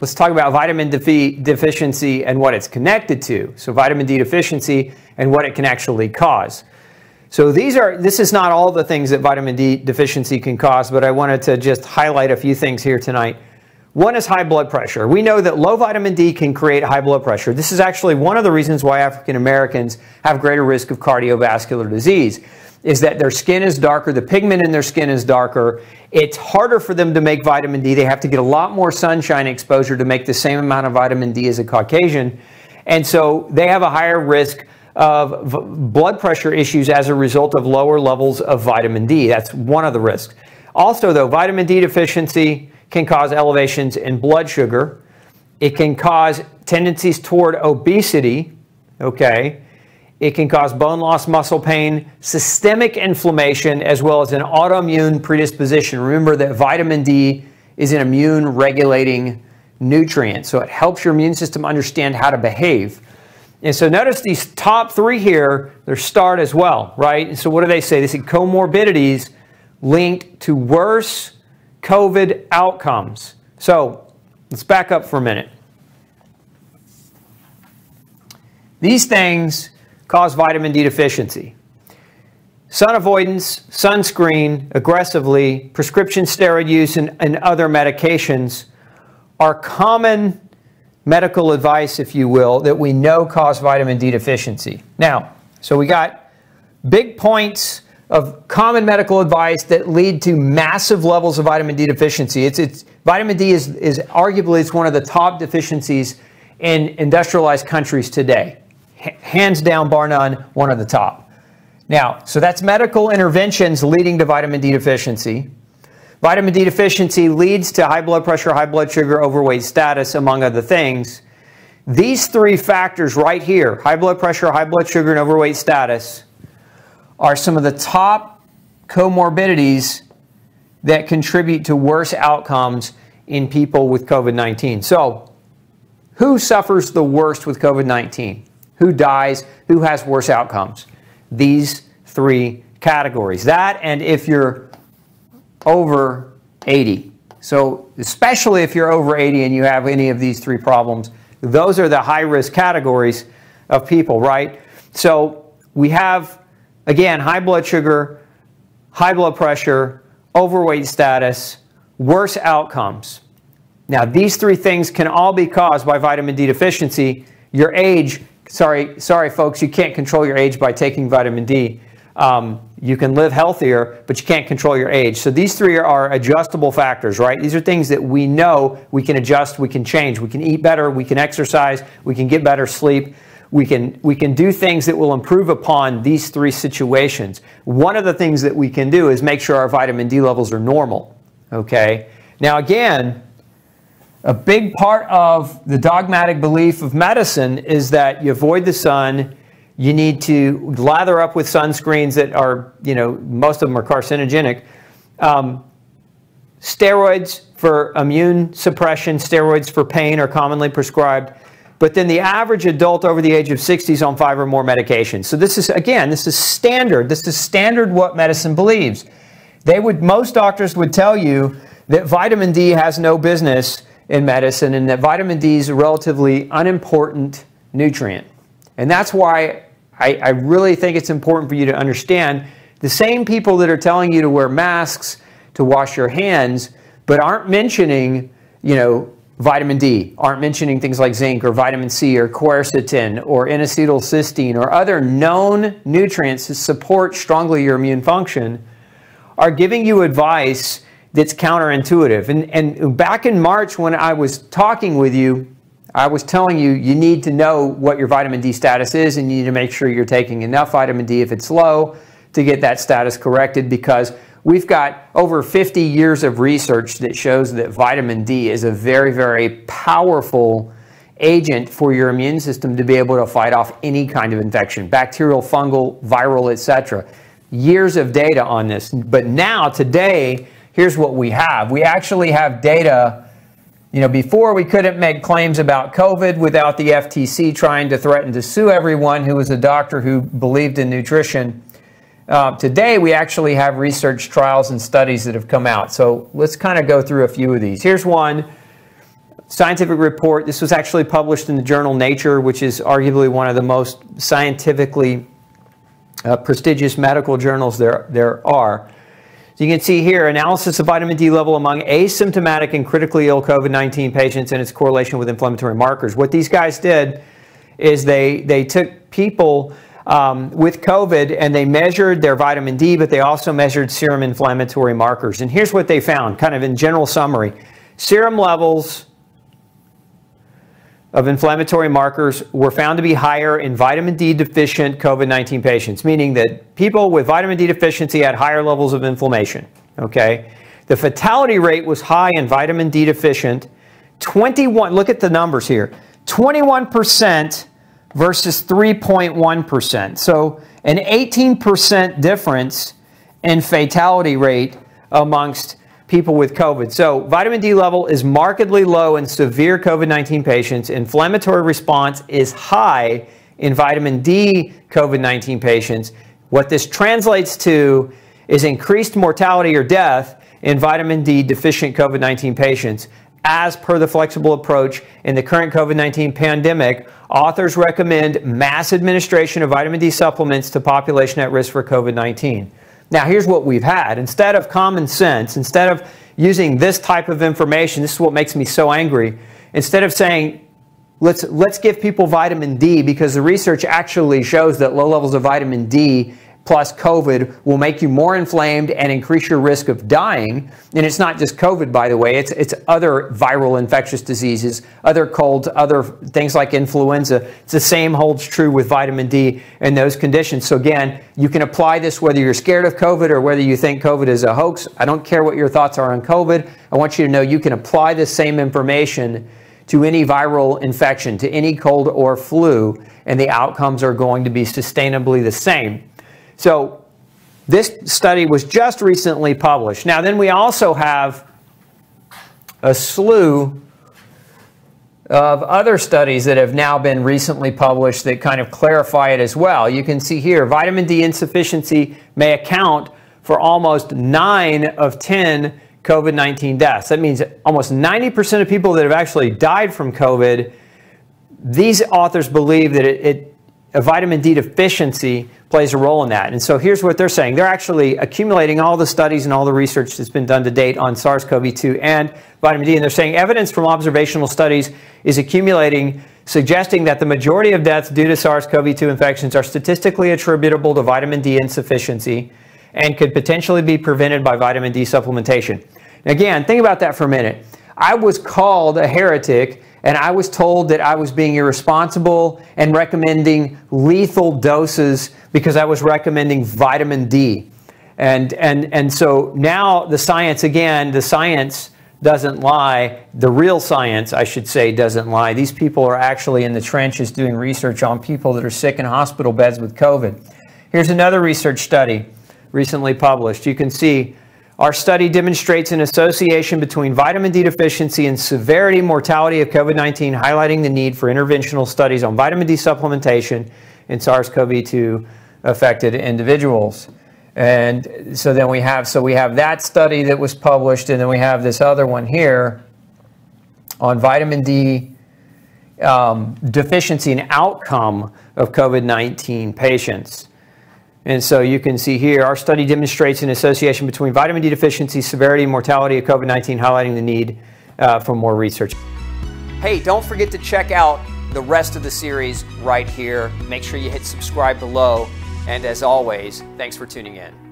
let's talk about vitamin D deficiency and what it's connected to. So vitamin D deficiency and what it can actually cause. So these are, this is not all the things that vitamin D deficiency can cause, but I wanted to just highlight a few things here tonight. One is high blood pressure. We know that low vitamin D can create high blood pressure. This is actually one of the reasons why African Americans have greater risk of cardiovascular disease is that their skin is darker, the pigment in their skin is darker. It's harder for them to make vitamin D. They have to get a lot more sunshine exposure to make the same amount of vitamin D as a Caucasian. And so they have a higher risk of blood pressure issues as a result of lower levels of vitamin D. That's one of the risks. Also, though, vitamin D deficiency can cause elevations in blood sugar. It can cause tendencies toward obesity, okay? It can cause bone loss, muscle pain, systemic inflammation, as well as an autoimmune predisposition. Remember that vitamin D is an immune regulating nutrient, so it helps your immune system understand how to behave. And so notice these top three here, they're starred as well, right? And so what do they say? They say comorbidities linked to worse COVID outcomes. So let's back up for a minute. These things cause vitamin D deficiency. Sun avoidance, sunscreen, aggressively, prescription steroid use, and, and other medications are common medical advice, if you will, that we know cause vitamin D deficiency. Now, so we got big points of common medical advice that lead to massive levels of vitamin D deficiency. It's, it's, vitamin D is, is arguably it's one of the top deficiencies in industrialized countries today. Hands down, bar none, one of the top. Now, so that's medical interventions leading to vitamin D deficiency. Vitamin D deficiency leads to high blood pressure, high blood sugar, overweight status, among other things. These three factors right here, high blood pressure, high blood sugar, and overweight status, are some of the top comorbidities that contribute to worse outcomes in people with COVID-19. So, who suffers the worst with COVID-19? Who dies? Who has worse outcomes? These three categories. That and if you're over 80. So especially if you're over 80 and you have any of these three problems, those are the high risk categories of people, right? So we have, again, high blood sugar, high blood pressure, overweight status, worse outcomes. Now, these three things can all be caused by vitamin D deficiency. Your age, sorry, sorry folks, you can't control your age by taking vitamin D. Um, you can live healthier, but you can't control your age. So these three are adjustable factors, right? These are things that we know we can adjust, we can change. We can eat better, we can exercise, we can get better sleep. We can, we can do things that will improve upon these three situations. One of the things that we can do is make sure our vitamin D levels are normal, okay? Now again, a big part of the dogmatic belief of medicine is that you avoid the sun, you need to lather up with sunscreens that are, you know, most of them are carcinogenic. Um, steroids for immune suppression, steroids for pain are commonly prescribed. But then the average adult over the age of 60 is on five or more medications. So this is, again, this is standard. This is standard what medicine believes. They would, most doctors would tell you that vitamin D has no business in medicine and that vitamin D is a relatively unimportant nutrient. And that's why I, I really think it's important for you to understand the same people that are telling you to wear masks, to wash your hands, but aren't mentioning, you know, vitamin D, aren't mentioning things like zinc or vitamin C or quercetin or N-acetylcysteine or other known nutrients to support strongly your immune function, are giving you advice that's counterintuitive. And, and back in March when I was talking with you, I was telling you, you need to know what your vitamin D status is and you need to make sure you're taking enough vitamin D if it's low to get that status corrected because we've got over 50 years of research that shows that vitamin D is a very, very powerful agent for your immune system to be able to fight off any kind of infection, bacterial, fungal, viral, etc. Years of data on this. But now, today, here's what we have. We actually have data you know, before we couldn't make claims about COVID without the FTC trying to threaten to sue everyone who was a doctor who believed in nutrition. Uh, today, we actually have research trials and studies that have come out. So let's kind of go through a few of these. Here's one scientific report. This was actually published in the journal Nature, which is arguably one of the most scientifically uh, prestigious medical journals there, there are. So you can see here analysis of vitamin D level among asymptomatic and critically ill COVID 19 patients and its correlation with inflammatory markers. What these guys did is they, they took people um, with COVID and they measured their vitamin D, but they also measured serum inflammatory markers. And here's what they found, kind of in general summary serum levels of inflammatory markers were found to be higher in vitamin D deficient COVID 19 patients, meaning that people with vitamin D deficiency had higher levels of inflammation. Okay? The fatality rate was high in vitamin D deficient. 21, look at the numbers here 21% versus 3.1%. So an 18% difference in fatality rate amongst people with COVID. So vitamin D level is markedly low in severe COVID-19 patients. Inflammatory response is high in vitamin D COVID-19 patients. What this translates to is increased mortality or death in vitamin D deficient COVID-19 patients. As per the flexible approach in the current COVID 19 pandemic, authors recommend mass administration of vitamin D supplements to population at risk for COVID 19. Now, here's what we've had. Instead of common sense, instead of using this type of information, this is what makes me so angry. Instead of saying, let's, let's give people vitamin D because the research actually shows that low levels of vitamin D plus COVID will make you more inflamed and increase your risk of dying. And it's not just COVID, by the way, it's, it's other viral infectious diseases, other colds, other things like influenza. It's the same holds true with vitamin D in those conditions. So, again, you can apply this whether you're scared of COVID or whether you think COVID is a hoax. I don't care what your thoughts are on COVID. I want you to know you can apply this same information to any viral infection, to any cold or flu, and the outcomes are going to be sustainably the same. So this study was just recently published. Now, then we also have a slew of other studies that have now been recently published that kind of clarify it as well. You can see here vitamin D insufficiency may account for almost 9 of 10 COVID 19 deaths. That means almost 90% of people that have actually died from COVID, these authors believe that it, it a vitamin D deficiency plays a role in that. And so here's what they're saying. They're actually accumulating all the studies and all the research that's been done to date on SARS-CoV-2 and vitamin D. And they're saying evidence from observational studies is accumulating, suggesting that the majority of deaths due to SARS-CoV-2 infections are statistically attributable to vitamin D insufficiency and could potentially be prevented by vitamin D supplementation. Again, think about that for a minute. I was called a heretic and I was told that I was being irresponsible and recommending lethal doses because I was recommending vitamin D. And, and, and so now the science, again, the science doesn't lie. The real science, I should say, doesn't lie. These people are actually in the trenches doing research on people that are sick in hospital beds with COVID. Here's another research study recently published. You can see our study demonstrates an association between vitamin D deficiency and severity mortality of COVID 19, highlighting the need for interventional studies on vitamin D supplementation in SARS CoV 2 affected individuals. And so then we have so we have that study that was published, and then we have this other one here on vitamin D um, deficiency and outcome of COVID 19 patients. And so you can see here, our study demonstrates an association between vitamin D deficiency, severity, and mortality of COVID 19, highlighting the need uh, for more research. Hey, don't forget to check out the rest of the series right here. Make sure you hit subscribe below. And as always, thanks for tuning in.